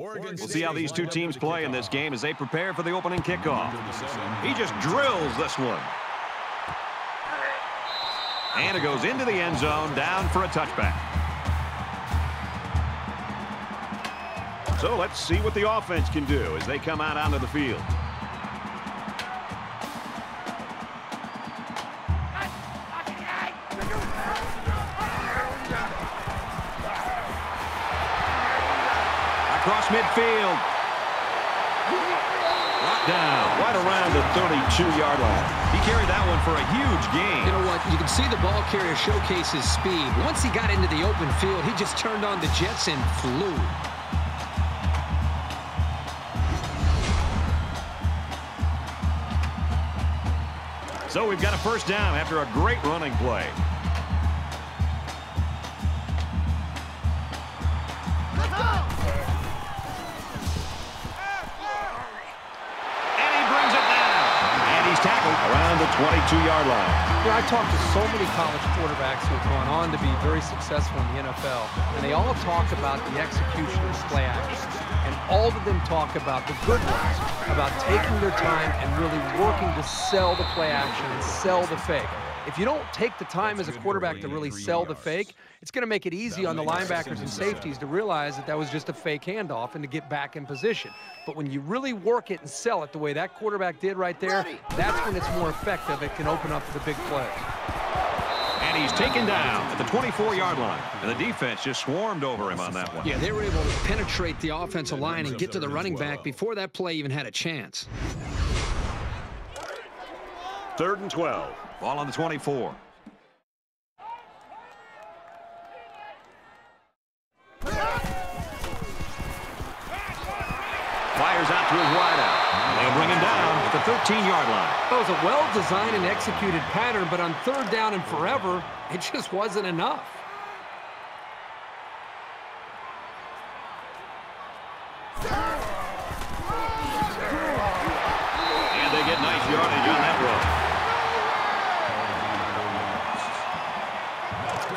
We'll see how these two teams play in this game as they prepare for the opening kickoff. He just drills this one. And it goes into the end zone, down for a touchback. So let's see what the offense can do as they come out onto the field. Midfield. Down right around the 32-yard line. He carried that one for a huge gain. You know what? You can see the ball carrier showcase his speed. Once he got into the open field, he just turned on the jets and flew. So we've got a first down after a great running play. He's tackled around the 22-yard line. You know, I talked to so many college quarterbacks who have gone on to be very successful in the NFL, and they all talk about the execution of play action. And all of them talk about the good ones, about taking their time and really working to sell the play action and sell the fake. If you don't take the time as a quarterback to really sell the fake, it's going to make it easy on the linebackers and safeties to realize that that was just a fake handoff and to get back in position. But when you really work it and sell it the way that quarterback did right there, that's when it's more effective. It can open up the big play. And he's taken down at the 24-yard line. And the defense just swarmed over him on that one. Yeah, they were able to penetrate the offensive line and get to the running back before that play even had a chance. Third and 12. Ball on the 24. Fires out to his wideout. They'll bring him down at the 13-yard line. That was a well-designed and executed pattern, but on third down and forever, it just wasn't enough.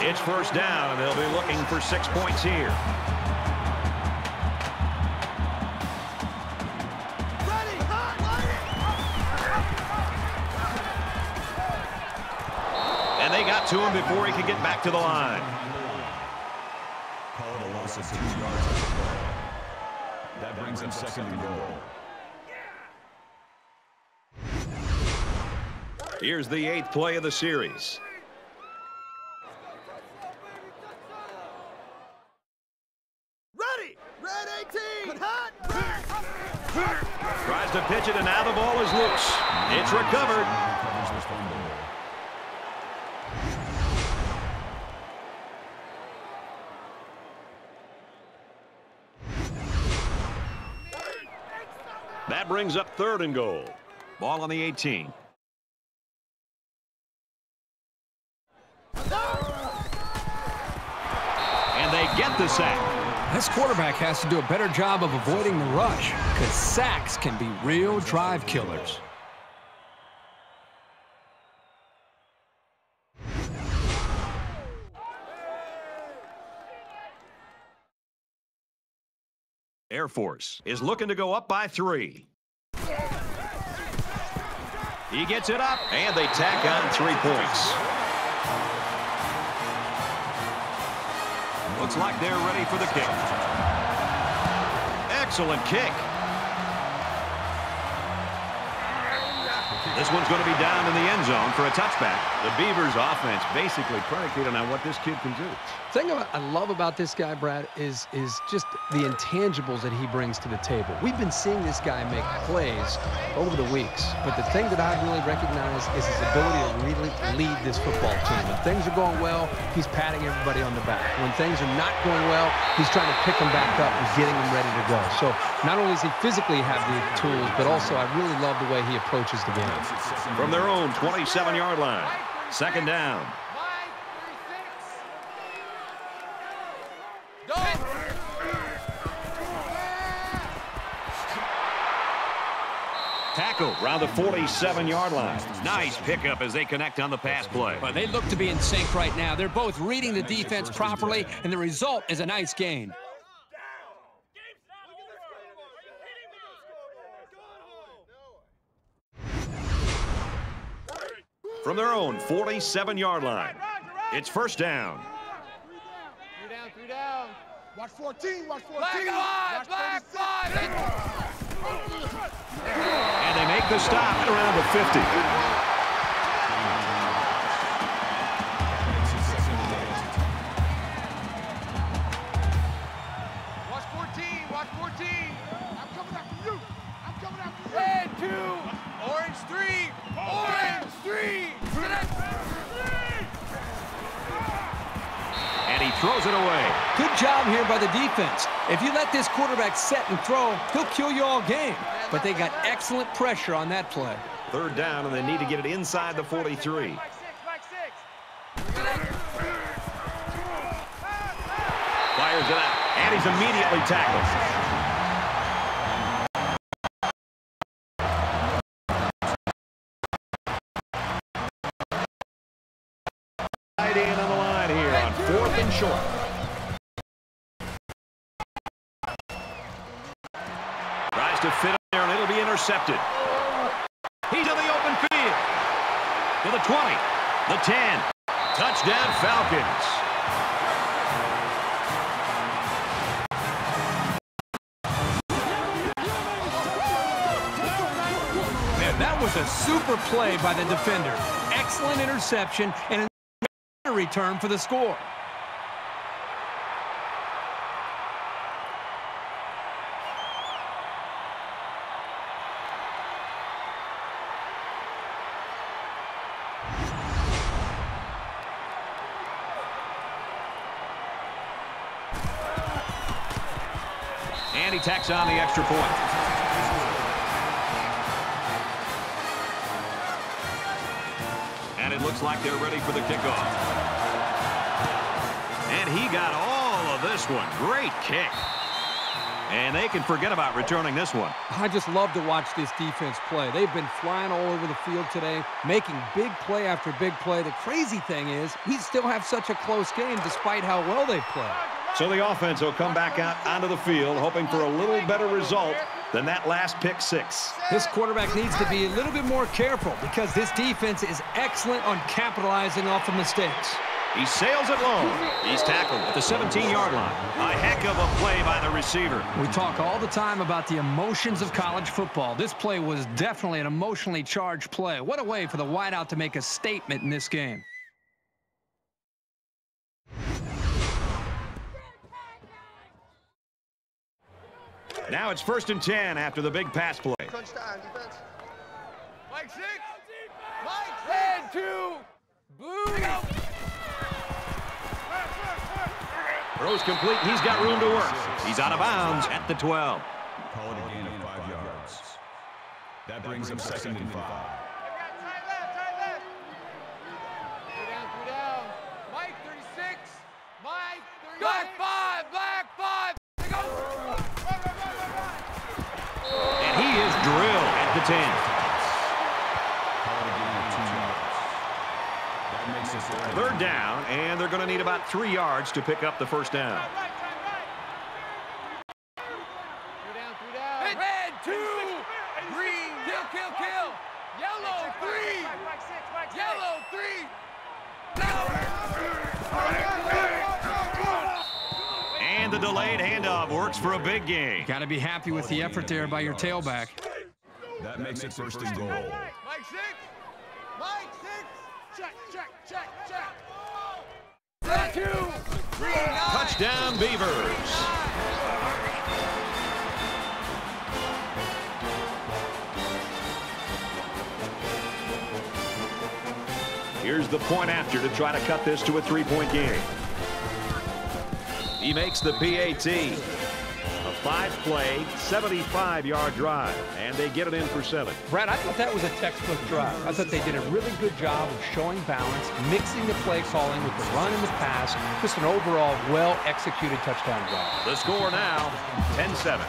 It's first down, and they'll be looking for six points here. And they got to him before he could get back to the line. Called a loss of two yards. That brings up second and goal. Here's the eighth play of the series. Ready! Red 18! Hot! Tries to pitch it, and now the ball is loose. It's recovered. Recovers the fumble. That brings up third and goal. Ball on the 18. And they get the sack. This quarterback has to do a better job of avoiding the rush because sacks can be real drive killers. Air Force is looking to go up by three. He gets it up, and they tack on three points. Looks like they're ready for the kick. Excellent kick. This one's going to be down in the end zone for a touchback. The Beavers offense basically predicated on what this kid can do. The thing I love about this guy, Brad, is is just the intangibles that he brings to the table. We've been seeing this guy make plays over the weeks, but the thing that I really recognize is his ability to really lead this football team. When things are going well, he's patting everybody on the back. When things are not going well, he's trying to pick them back up and getting them ready to go. So not only does he physically have the tools, but also I really love the way he approaches the game. From their own 27-yard line. Second down. Tackle around the 47-yard line. Nice pickup as they connect on the pass play. But they look to be in sync right now. They're both reading the defense properly, and the result is a nice gain. From their own 47-yard line. It's first down. Three down, three down. Watch 14, watch 14. Black five, watch black five. And they make the stop at around the 50. Throws it away. Good job here by the defense. If you let this quarterback set and throw, he'll kill you all game. But they got excellent pressure on that play. Third down, and they need to get it inside the 43. Mike six, Mike six. Fires it out, and he's immediately tackled. Tight end on the short. Tries to fit it there, and it'll be intercepted. He's in the open field. To the 20, the 10. Touchdown Falcons. Man, that was a super play by the defender. Excellent interception and a return for the score. Tacks on the extra point. And it looks like they're ready for the kickoff. And he got all of this one. Great kick. And they can forget about returning this one. I just love to watch this defense play. They've been flying all over the field today, making big play after big play. The crazy thing is, we still have such a close game despite how well they play. So the offense will come back out onto the field hoping for a little better result than that last pick six. This quarterback needs to be a little bit more careful because this defense is excellent on capitalizing off of mistakes. He sails it long. He's tackled at the 17-yard line. A heck of a play by the receiver. We talk all the time about the emotions of college football. This play was definitely an emotionally charged play. What a way for the wideout to make a statement in this game. Now it's first and 10 after the big pass play. Crunch time, defense. Mike six. Mike red two, blue. Throws complete. He's got room to work. He's out of bounds at the 12. Call it a gain of five yards. That brings him second and five. Tight left, tight left. Three down, three down. Mike 36. Mike 38. Black five, black five. And he is drilled at the 10. Call it a gain of two yards. That makes it third. Third down, and they're going to need about three yards to pick up the first down. Right, right, right. Three down, three down. Red two, green, kill, kill, kill. Yellow three, yellow three. And the delayed handoff works for a big game. Got to be happy with the effort there by your tailback. That makes it first and goal. Mike six, Mike six. Check, check, check, check. Red two, green nine. Touchdown, Beavers. Here's the point after to try to cut this to a three-point game. He makes the PAT. Five-play, 75-yard drive, and they get it in for seven. Brad, I thought that was a textbook drive. I thought they did a really good job of showing balance, mixing the play calling with the run and the pass. Just an overall well-executed touchdown drive. The score now, 10-7.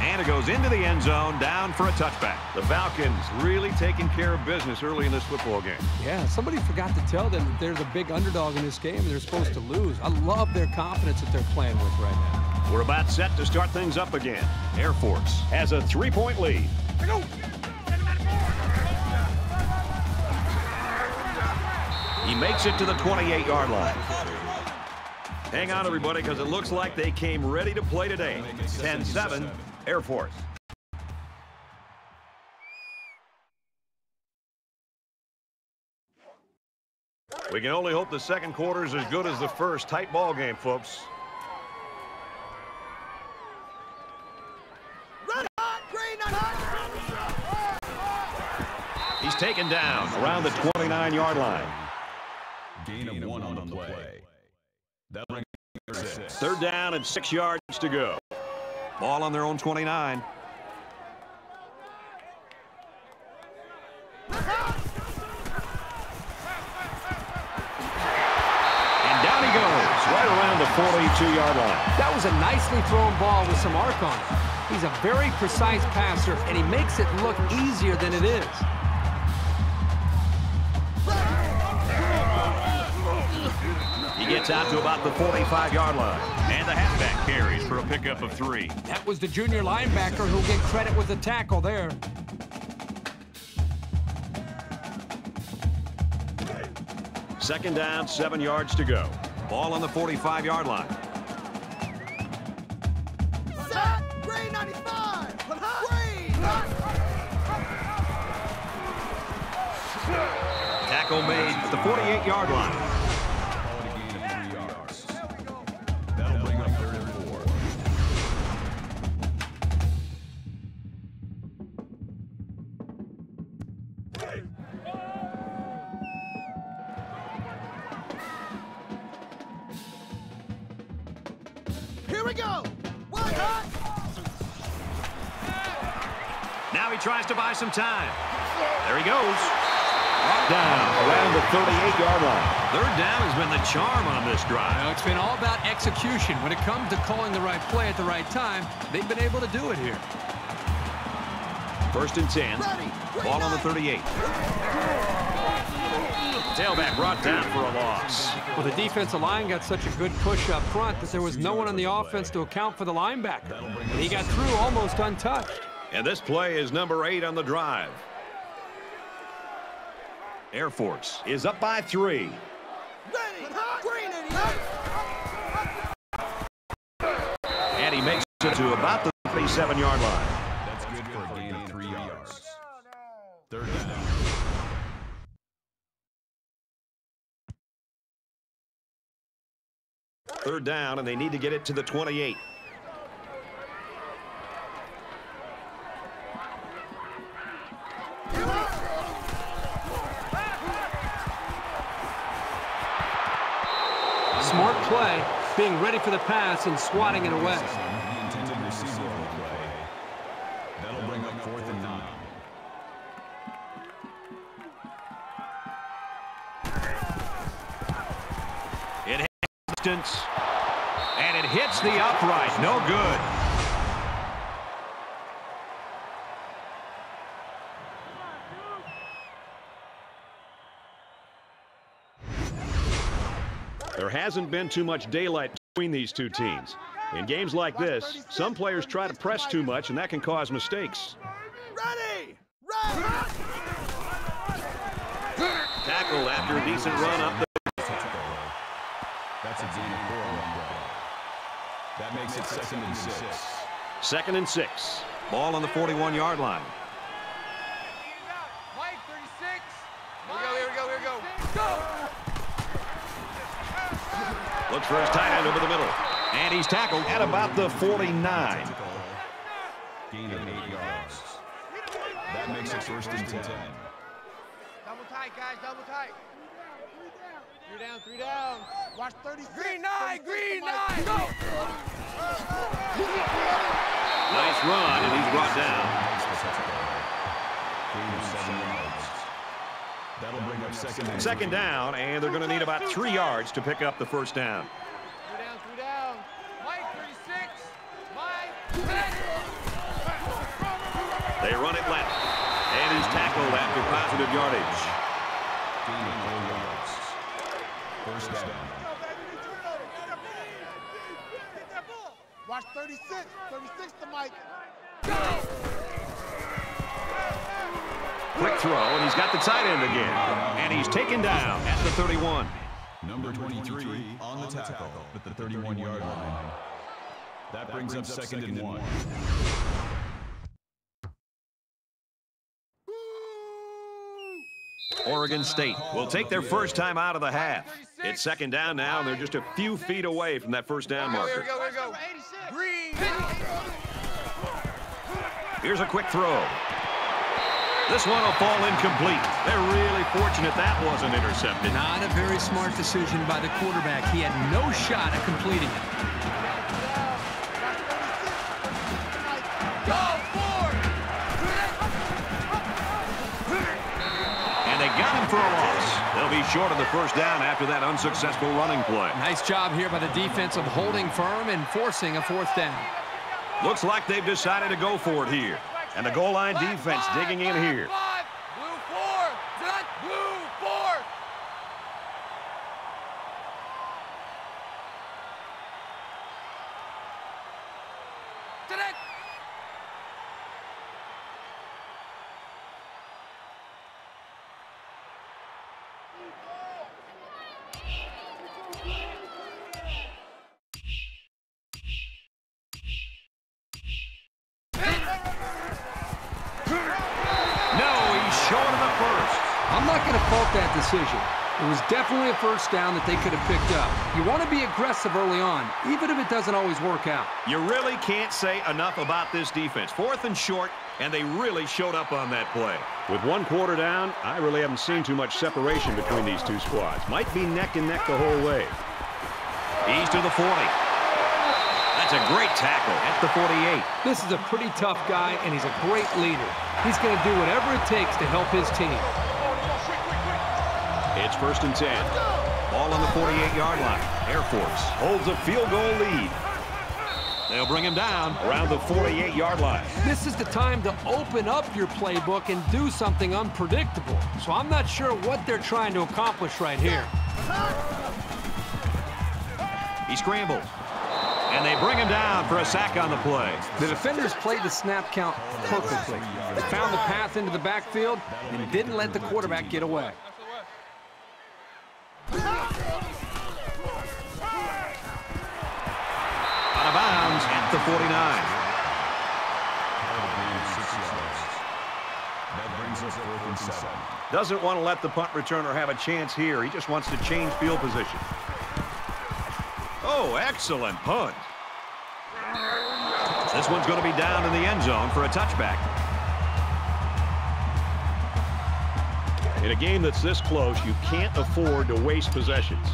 And it goes into the end zone, down for a touchback. The Falcons really taking care of business early in this football game. Yeah, somebody forgot to tell them that they're the big underdog in this game and they're supposed to lose. I love their confidence that they're playing with right now. We're about set to start things up again. Air Force has a three-point lead. He makes it to the 28-yard line. Hang on, everybody, because it looks like they came ready to play today. 10-7, Air Force. We can only hope the second quarter is as good as the first. Tight ball game, folks. Taken down around the 29-yard line. Gain of one on the play. That'll bring up six. Third down and six yards to go. Ball on their own 29. And down he goes, right around the 42-yard line. That was a nicely thrown ball with some arc on it. He's a very precise passer, and he makes it look easier than it is. Gets out to about the 45-yard line. And the halfback carries for a pickup of three. That was the junior linebacker who'll get credit with the tackle there. Second down, seven yards to go. Ball on the 45-yard line. Set. Green 95. Green. Tackle made at the 48-yard line. Some time. There he goes. Brought down around the 38-yard line. Third down has been the charm on this drive. Now, it's been all about execution. When it comes to calling the right play at the right time, they've been able to do it here. First and 10. Ready. Ball on the 38. Tailback brought down for a loss. Well, the defensive line got such a good push up front that there was no one on the offense to account for the linebacker. And he got through almost untouched. And this play is number eight on the drive. Air Force is up by three. Ready. Green 88. And he makes it to about the 37-yard line. That's good for a gain of three yards. Third down. Third down, and they need to get it to the 28. For the pass and swatting it away. The intended receiver on the play. That'll bring up fourth and nine. It has distance, and it hits the upright. No good. There hasn't been too much daylight between these two teams. In games like this, some players try to press too much, and that can cause mistakes. Ready. Ready. Tackled after a decent run up the That's a gain of four on the play. That makes it second and six. second and six. Ball on the 41-yard line. Mike, 36. Here we go, here we go, here we go. Go! Looks for his tight end over the middle. And he's tackled at about the 49. Gain of eight yards. That makes it first and ten. Double tight, guys, double tight. Three down, three down. Watch 36. Green nine, green to nine, go! Nice run, and he's brought down. That'll bring up second and Second down, and they're going to need about three yards to pick up the first down. Three down, three down. Mike, 36. Mike, 10. They run it left, and he's tackled after positive yardage. Gain of four yards. First down. Watch 36. 36 to Mike. Quick throw, and he's got the tight end again. And he's taken down at the 31. Number 23 on the tackle at the 31-yard line. That brings up second and one. Oregon State will take their first time out of the half. It's second down now, and they're just a few feet away from that first down Here marker. we go, here we go. Green. Here's a quick throw. This one will fall incomplete. They're really fortunate that wasn't intercepted. Not a very smart decision by the quarterback. He had no shot at completing it. Go forward. And they got him for a loss. They'll be short of the first down after that unsuccessful running play. Nice job here by the defense of holding firm and forcing a fourth down. Looks like they've decided to go for it here. And the goal line defense digging in here. five. Blue four. Dot blue four. Dot No, he's short of the first. I'm not going to fault that decision. It was definitely down that they could have picked up. You want to be aggressive early on, even if it doesn't always work out. You really can't say enough about this defense. Fourth and short, and they really showed up on that play. With one quarter down, I really haven't seen too much separation between these two squads. Might be neck and neck the whole way. He's to the 40. That's a great tackle at the 48. This is a pretty tough guy, and he's a great leader. He's going to do whatever it takes to help his team. It's first and 10. Ball on the 48-yard line. Air Force holds a field goal lead. They'll bring him down around the 48-yard line. This is the time to open up your playbook and do something unpredictable. So I'm not sure what they're trying to accomplish right here. He scrambles. And they bring him down for a sack on the play. The defenders played the snap count perfectly. They found the path into the backfield and didn't let the quarterback get away. 49. Doesn't want to let the punt returner have a chance here. He just wants to change field position. Oh, excellent punt. This one's going to be down in the end zone for a touchback. In a game that's this close, you can't afford to waste possessions.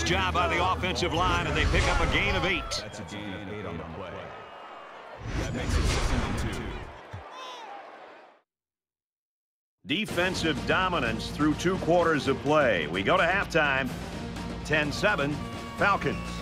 Nice job by the offensive line, and they pick up a gain of eight. That's a gain of eight on the play. That makes it second and two. Defensive dominance through two quarters of play. We go to halftime. 10-7, Falcons.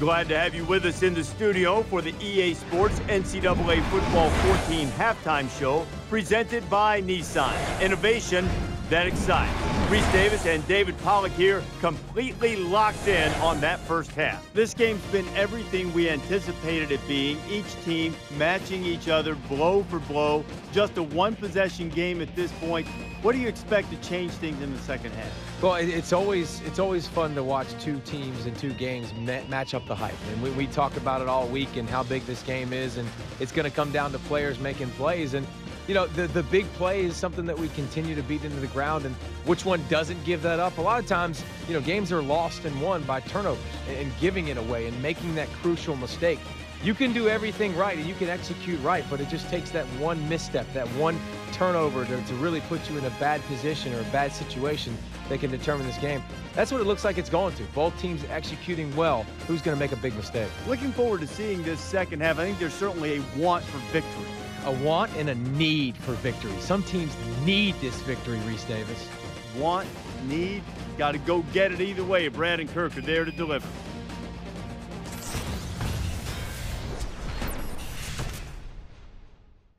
Glad to have you with us in the studio for the EA Sports NCAA Football 14 halftime show presented by Nissan. Innovation that excites. Rece Davis and David Pollack here, completely locked in on that first half. This game's been everything we anticipated it being. Each team matching each other blow for blow. Just a one possession game at this point. What do you expect to change things in the second half? Well, it's always it's always fun to watch two teams in two games match up the hype, and we, we talk about it all week and how big this game is, and it's going to come down to players making plays, and you know the the big play is something that we continue to beat into the ground, and which one doesn't give that up? A lot of times, you know, games are lost and won by turnovers and, and giving it away and making that crucial mistake. You can do everything right and you can execute right, but it just takes that one misstep, that one turnover to, to really put you in a bad position or a bad situation that can determine this game. That's what it looks like it's going to. Both teams executing well. Who's going to make a big mistake? Looking forward to seeing this second half. I think there's certainly a want for victory. A want and a need for victory. Some teams need this victory, Rece Davis. Want, need, got to go get it either way. Brad and Kirk are there to deliver.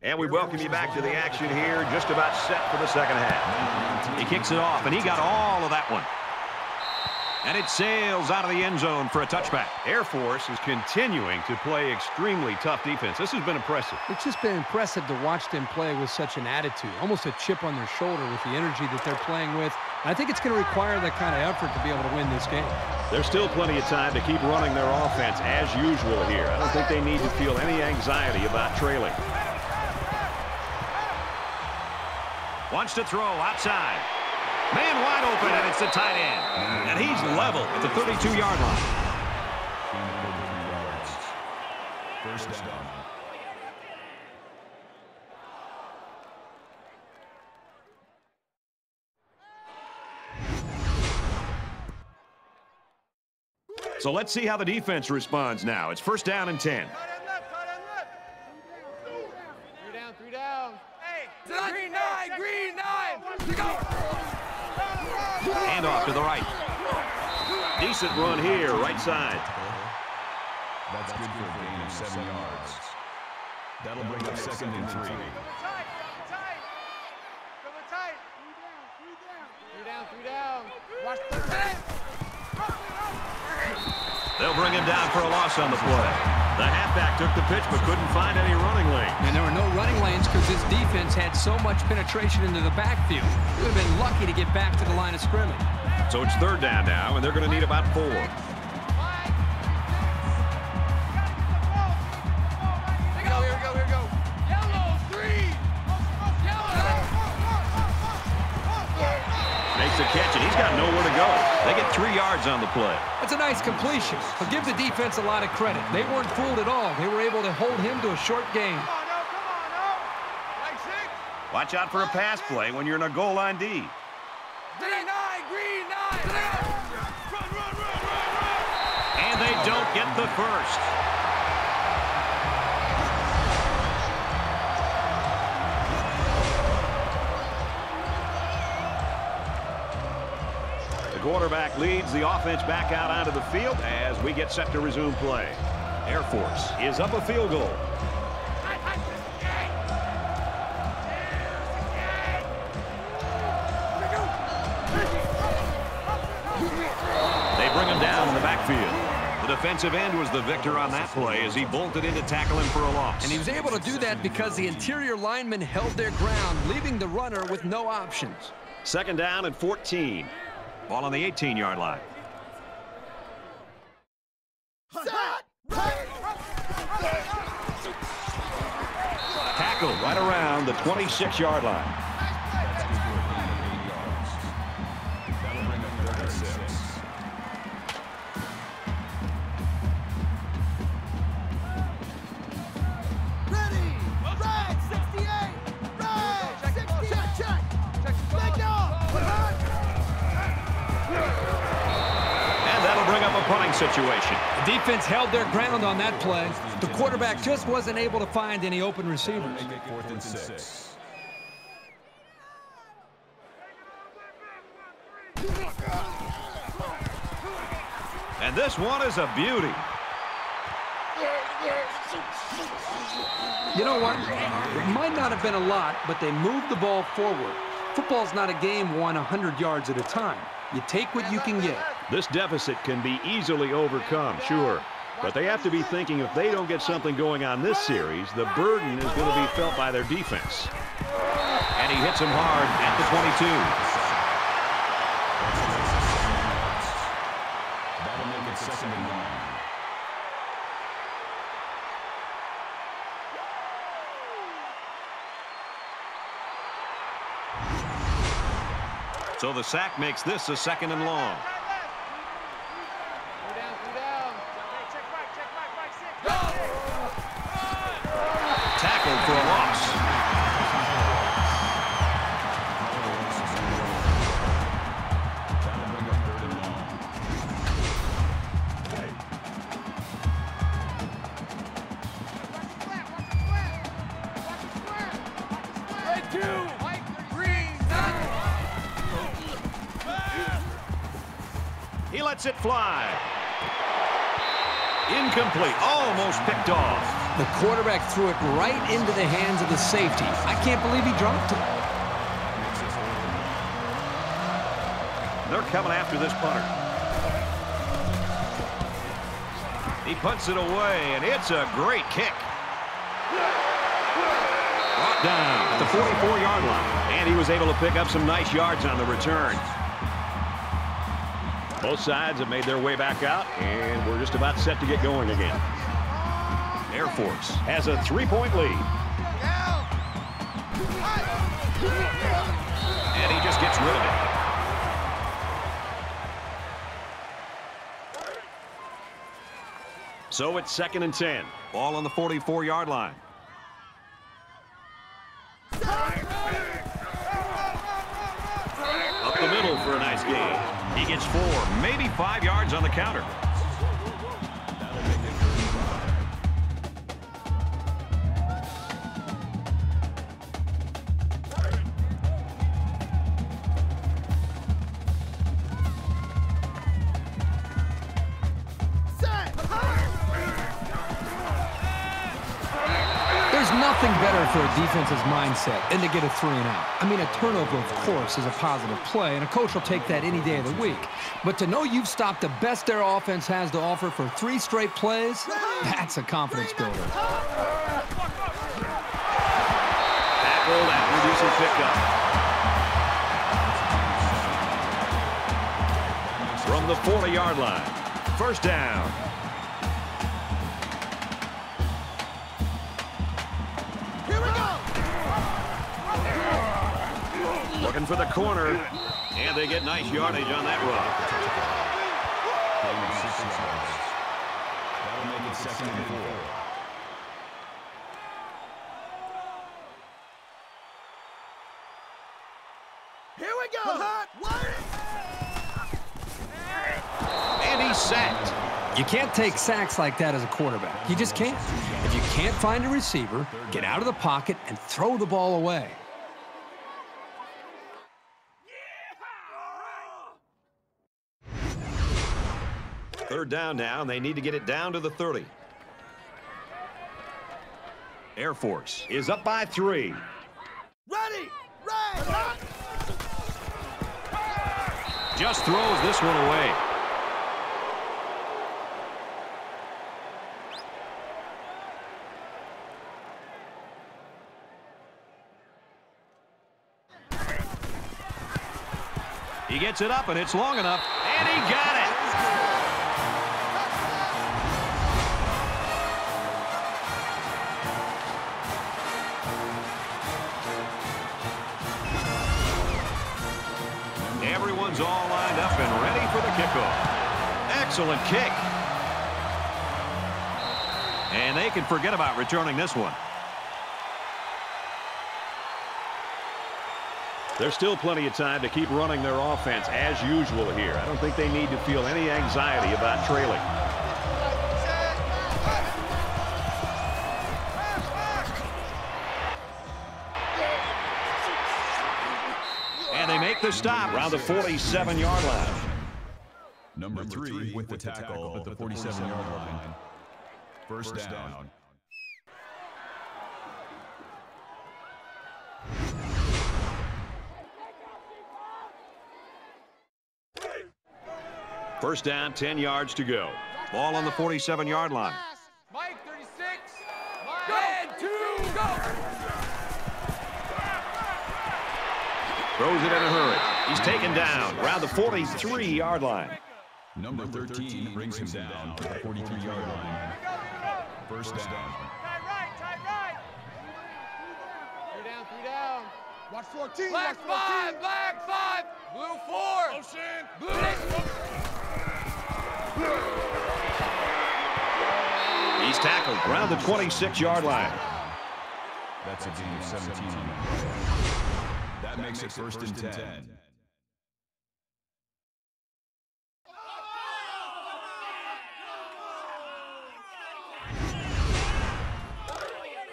And we welcome you back to the action here, just about set for the second half. He kicks it off, and he got all of that one. And it sails out of the end zone for a touchback. Air Force is continuing to play extremely tough defense. This has been impressive. It's just been impressive to watch them play with such an attitude, almost a chip on their shoulder with the energy that they're playing with. I think it's going to require that kind of effort to be able to win this game. There's still plenty of time to keep running their offense as usual here. I don't think they need to feel any anxiety about trailing. Wants to throw outside. Man wide open, and it's the tight end. And he's level at the 32-yard line. First down. So let's see how the defense responds now. It's first down and 10. Tight end left, tight end left. Three down, three down. Hey, Green nine, green nine. Hand off to the right. Decent run here, right side. Uh-huh. That's good for a gain of seven yards. That'll bring up second and three. tight, tight. Double tight. Three down, Three down, three down. Watch third. They'll bring him down for a loss on the play. The halfback took the pitch but couldn't find any running lane. And there were no running lanes because this defense had so much penetration into the backfield. They would have been lucky to get back to the line of scrimmage. So it's third down now, and they're going to need about four. Here we go, here we go, here we go. Yellow, three. Makes the catch, and he's got nowhere to go. They get three yards on the play. That's a nice completion. I'll give the defense a lot of credit. They weren't fooled at all. They were able to hold him to a short game. Come on, now, come on, oh. now. Like. Watch out for a pass play when you're in a goal line D. Green nine, green nine. Run, run, run, run, run. And they don't get the first. Quarterback leads the offense back out onto the field as we get set to resume play. Air Force is up a field goal. They bring him down in the backfield. The defensive end was the victor on that play as he bolted in to tackle him for a loss. And he was able to do that because the interior linemen held their ground, leaving the runner with no options. Second down and 14. Ball on the 18-yard line. Tackle right around the 26-yard line. Situation. The defense held their ground on that play. The quarterback just wasn't able to find any open receivers. Fourth and six. And this one is a beauty. You know what? It might not have been a lot, but they moved the ball forward. Football's not a game won 100 yards at a time. You take what you can get. This deficit can be easily overcome, sure. But they have to be thinking if they don't get something going on this series, the burden is going to be felt by their defense. And he hits him hard at the 22. That'll make it second and one. So the sack makes this a second and long. Lets it fly. Incomplete. Almost picked off. The quarterback threw it right into the hands of the safety. I can't believe he dropped it. They're coming after this punter. He punts it away, and it's a great kick. Brought down at the 44-yard line. And he was able to pick up some nice yards on the return. Both sides have made their way back out, and we're just about set to get going again. Air Force has a three-point lead. And he just gets rid of it. So it's second and 10. Ball on the 44-yard line. Up the middle for a nice gain. He gets four, maybe five yards on the counter. For a defense's mindset and to get a three and out. I mean, a turnover, of course, is a positive play, and a coach will take that any day of the week. But to know you've stopped the best their offense has to offer for three straight plays, that's a confidence builder. That reduces pickup. From the 40-yard line. First down. Looking for the corner. And they get nice yardage on that run. That'll make it second and four. Here we go. And he's sacked. You can't take sacks like that as a quarterback. You just can't. If you can't find a receiver, get out of the pocket and throw the ball away. Third down now, and they need to get it down to the 30. Air Force is up by three. Ready. Ready. Just throws this one away. He gets it up, and it's long enough, and he got it. Excellent kick. And they can forget about returning this one. There's still plenty of time to keep running their offense as usual here. I don't think they need to feel any anxiety about trailing. And they make the stop around the 47-yard line. Number three with the tackle at the 47-yard line. First down. First down, 10 yards to go. Ball on the 47-yard line. Mike, 36. Mike. Red, two, go. Throws it in a hurry. He's taken down around the 43-yard line. Number 13 brings him down to the 43-yard line. First down. Tight right. Tight right. Three down, three down. Watch 14. Black watch 14. five, black five. Blue four. Motion. Blue. He's tackled around the 26-yard line. That's a gain of 17. That makes it first and 10.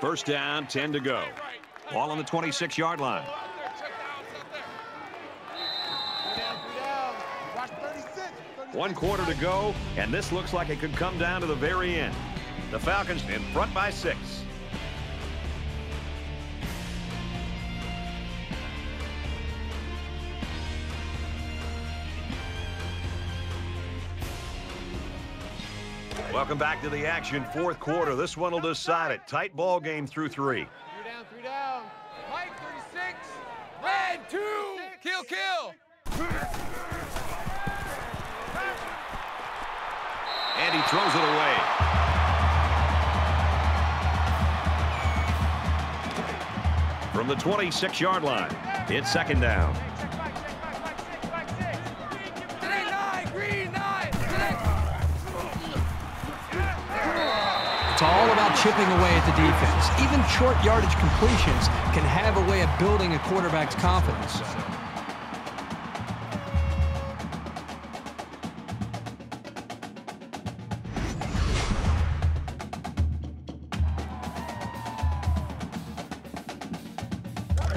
First down, 10 to go. Ball on the 26-yard line. Three down, three down. Watch 36. 36. One quarter to go, and this looks like it could come down to the very end. The Falcons in front by six. Welcome back to the action. Fourth quarter. This one will decide it. Tight ball game through three. Three down, three down. Mike, 36. Red, two. Kill, kill. And he throws it away. From the 26-yard line, it's second down. All about chipping away at the defense. Even short yardage completions can have a way of building a quarterback's confidence.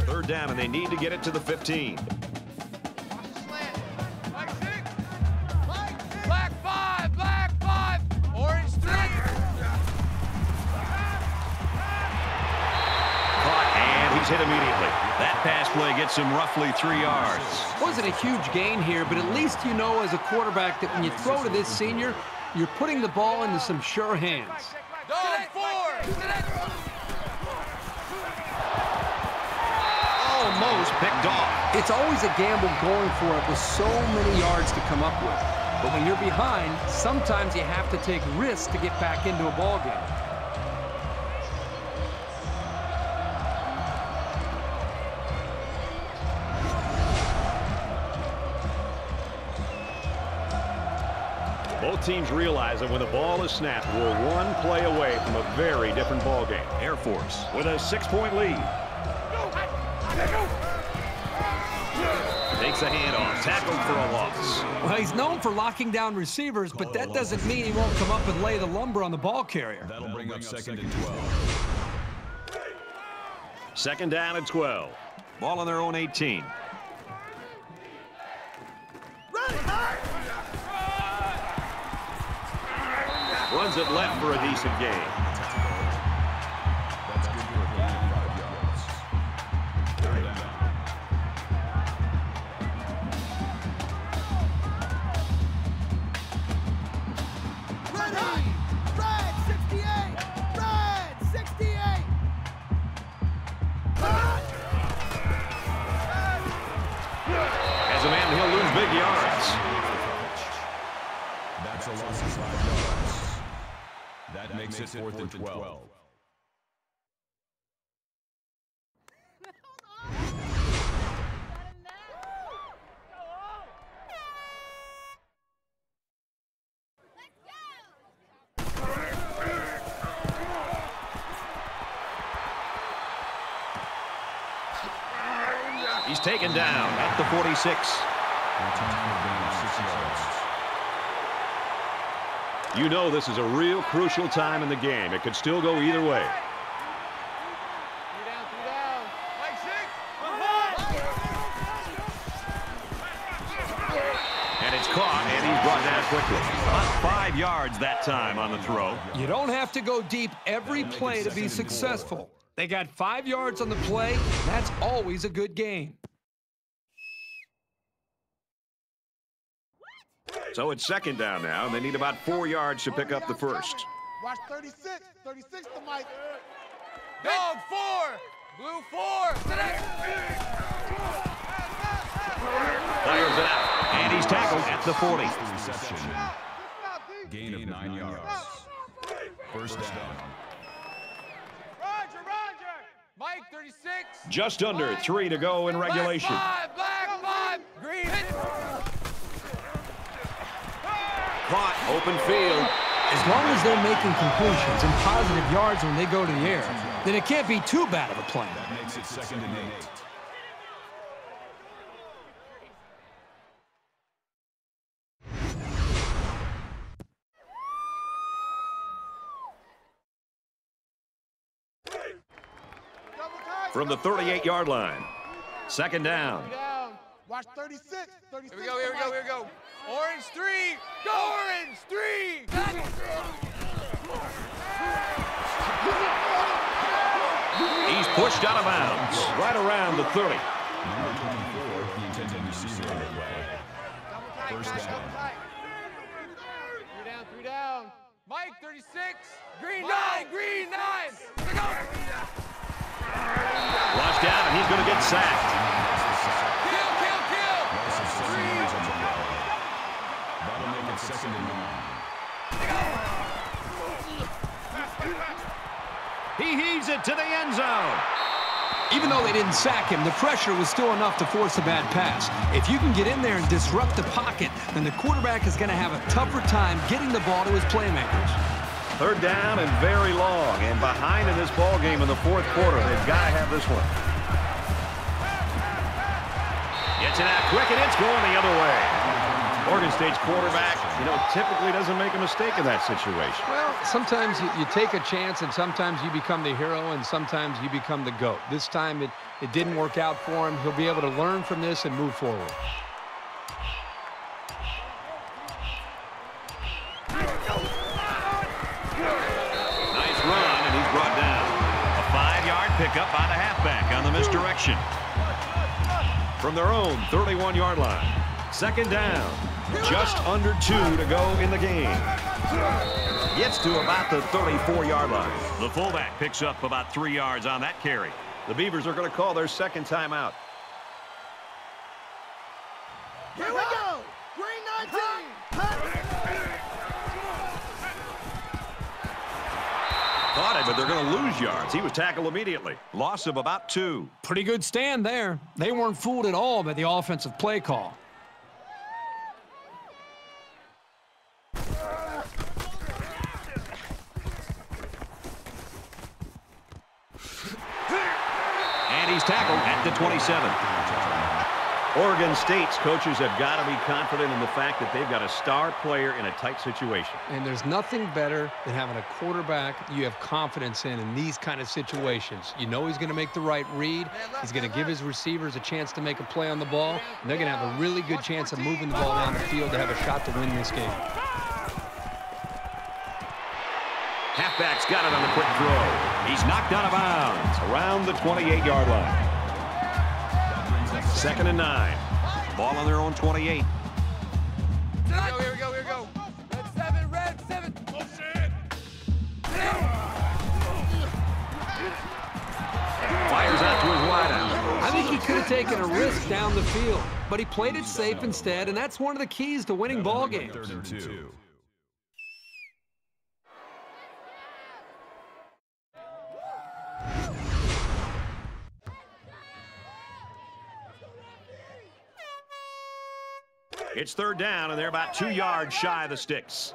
Third down, and they need to get it to the 15. Immediately. That pass play gets him roughly three yards. Wasn't a huge gain here, but at least you know as a quarterback that when you throw to this senior, you're putting the ball into some sure hands. Dog four. Almost picked off. It's always a gamble going for it with so many yards to come up with. But when you're behind, sometimes you have to take risks to get back into a ball game. Both teams realize that when the ball is snapped, we're one play away from a very different ball game. Air Force with a six-point lead. Takes a handoff, tackled for a loss. Well, he's known for locking down receivers, but that doesn't mean he won't come up and lay the lumber on the ball carrier. That'll bring up second and 12. Second down and 12. Ball on their own 18. Runs it left for a decent gain. Makes it fourth and 12. He's taken down at the 46. You know this is a real crucial time in the game. It could still go either way. And it's caught, and he's brought down quickly. About five yards that time on the throw. You don't have to go deep every play to be successful. They got five yards on the play. That's always a good game. So it's second down now, and they need about four yards to pick up the first. Watch 36. 36 to Mike. Dog four. Blue four. Fires it out, and he's tackled at the 40. Reception. Gain of nine yards. First down. Roger, Roger. Mike, 36. Just under three to go in regulation. Black five, black five. Green. Hit. Caught, open field. As long as they're making completions and positive yards when they go to the air, then it can't be too bad of a plan. That makes it second and eight. From the 38-yard line. Second down. Down. Watch 36. 36 Here we go, here we go, here we go. Orange three. Go. Orange three. He's pushed out of bounds, right around the 30. Number 24, the intended receiver on the play. First down. Three down, three down. Mike, 36. Green nine, green nine. Let's out, and he's going to get sacked. Kill, kill, kill. Loss of seven yards on the play. That'll make it second and nine. He heaves it to the end zone. Even though they didn't sack him, the pressure was still enough to force a bad pass. If you can get in there and disrupt the pocket, then the quarterback is going to have a tougher time getting the ball to his playmakers. Third down and very long, and behind in this ball game in the fourth quarter. They've got to have this one. Gets it out quick, and it's going the other way. Oregon State's quarterback, you know, typically doesn't make a mistake in that situation. Well, sometimes you, you take a chance, and sometimes you become the hero, and sometimes you become the GOAT. This time, it, it didn't work out for him. He'll be able to learn from this and move forward. Nice run, and he's brought down. A five-yard pickup by the halfback on the misdirection. From their own 31-yard line. Second down. Just under two to go in the game. Gets to about the 34-yard line. The fullback picks up about three yards on that carry. The Beavers are going to call their second timeout. Here we go. Green 19. Caught it, but they're going to lose yards. He was tackled immediately. Loss of about two. Pretty good stand there. They weren't fooled at all by the offensive play call. And he's tackled at the 27. Oregon State's coaches have got to be confident in the fact that they've got a star player in a tight situation. And there's nothing better than having a quarterback you have confidence in in these kind of situations. You know he's going to make the right read. He's going to give his receivers a chance to make a play on the ball. And they're going to have a really good chance of moving the ball down the field to have a shot to win this game. Halfback's got it on the quick throw. He's knocked out of bounds around the 28-yard line. Second and nine. Ball on their own 28. Here we go, here we go, seven, red seven. Oh, shit. Fires out to his wideout. I think he could have taken a risk down the field, but he played it safe instead, and that's one of the keys to winning ball games. 32. It's third down, and they're about two yards shy of the sticks.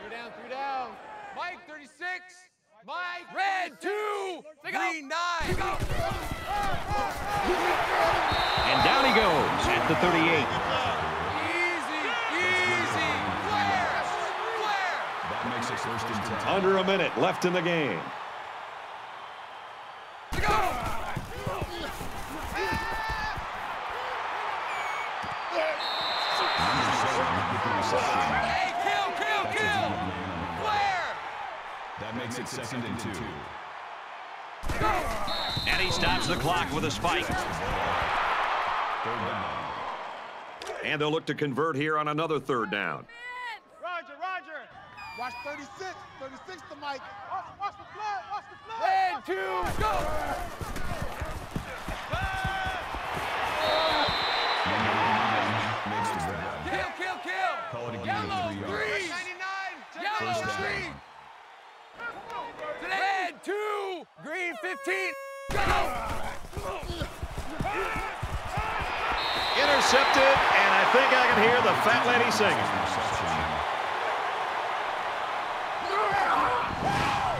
Three down, three down. Mike, 36. Mike, red two. Green nine. Go. And down he goes at the 38. Easy, easy. Flare, flare. That makes it first and ten. Under a minute left in the game. Number That it second and two. And he stops the clock with a spike. And they'll look to convert here on another third down. Roger, Roger. Watch 36. 36 to Mike. Watch, watch the flag. Watch the flag. Red two. Go. Green 15. Go. Intercepted, and I think I can hear the fat lady singing.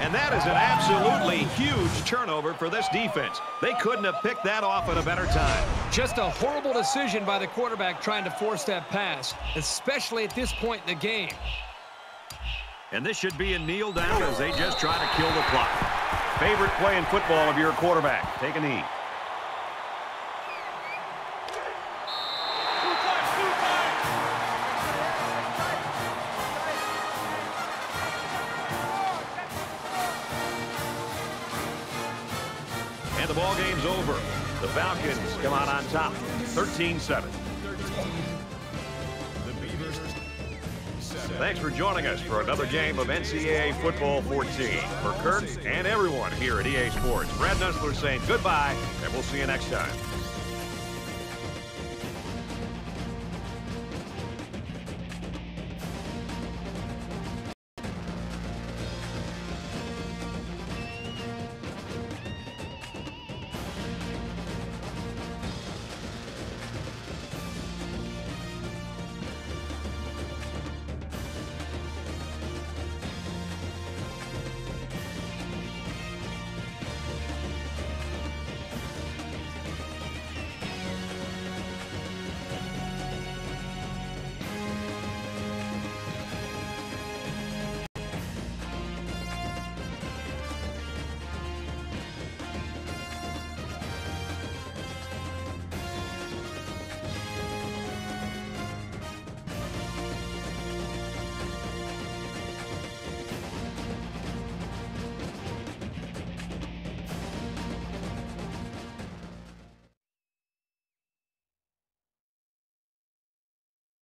And that is an absolutely huge turnover for this defense. They couldn't have picked that off at a better time. Just a horrible decision by the quarterback trying to force that pass, especially at this point in the game. And this should be a kneel down as they just try to kill the clock. Favorite play in football of your quarterback. Take a knee. And the ball game's over. The Falcons come out on top, 13-7. Thanks for joining us for another game of NCAA Football 14. For Kirk and everyone here at EA Sports, Brad Nessler saying goodbye, and we'll see you next time.